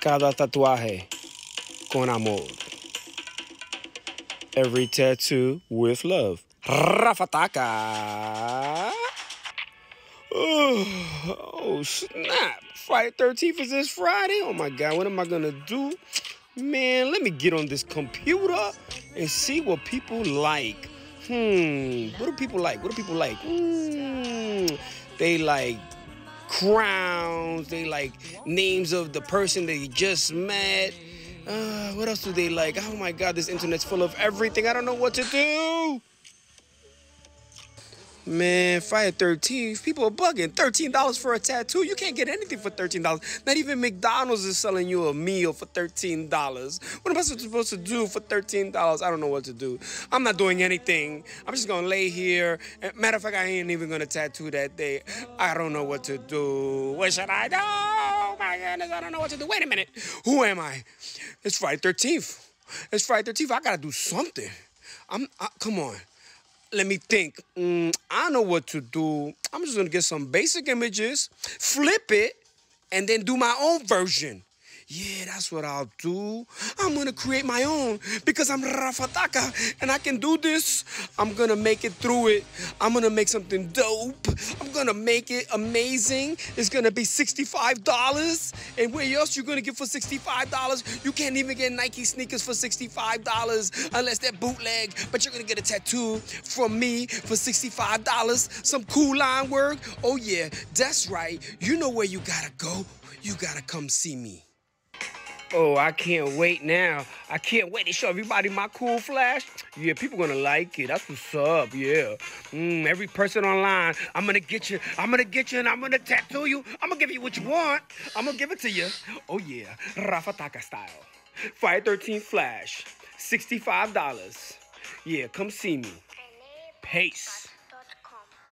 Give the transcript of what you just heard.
Cada tatuaje con amor. Every tattoo with love. Rafataka. Oh, oh, snap. Friday 13th is this Friday? Oh my God, what am I gonna do? Man, let me get on this computer and see what people like. Hmm, what do people like? What do people like? Hmm, they like crowns. They like names of the person they just met. Uh, what else do they like? Oh my God, this internet's full of everything. I don't know what to do. Man, Friday 13th, people are bugging. $13 for a tattoo. You can't get anything for $13. Not even McDonald's is selling you a meal for $13. What am I supposed to do for $13? I don't know what to do. I'm not doing anything. I'm just gonna lay here. Matter of fact, I ain't even gonna tattoo that day. I don't know what to do. What should I do? Oh my goodness, I don't know what to do. Wait a minute. Who am I? It's Friday 13th. It's Friday 13th. I gotta do something. I'm, I, come on let me think. Mm, I know what to do. I'm just gonna get some basic images, flip it, and then do my own version. Yeah, that's what I'll do. I'm gonna create my own because I'm Rafataka and I can do this. I'm gonna make it through it. I'm gonna make something dope. I'm gonna make it amazing. It's gonna be $65. And where else you gonna get for $65? You can't even get Nike sneakers for $65 unless they're bootleg, but you're gonna get a tattoo from me for $65. Some cool line work. Oh yeah, that's right. You know where you gotta go. You gotta come see me. Oh, I can't wait now. I can't wait to show everybody my cool flash. Yeah, people gonna like it. That's what's up, yeah. Mm, every person online, I'm gonna get you. I'm gonna get you and I'm gonna tattoo you. I'm gonna give you what you want. I'm gonna give it to you. Oh yeah, Rafataka style. Friday 13 flash, $65. Yeah, come see me. Peace.